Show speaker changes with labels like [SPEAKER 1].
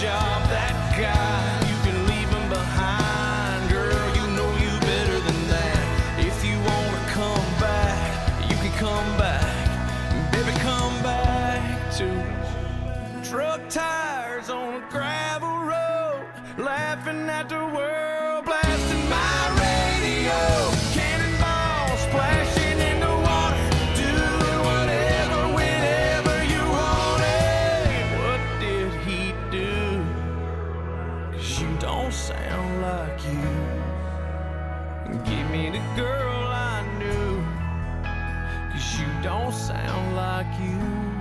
[SPEAKER 1] job, that guy you can leave him behind. Girl, you know you better than that. If you wanna come back, you can come back. Baby, come back to truck tires on a gravel road, laughing at the world. You don't sound like you. Give me the girl I knew. Cause you don't sound like you.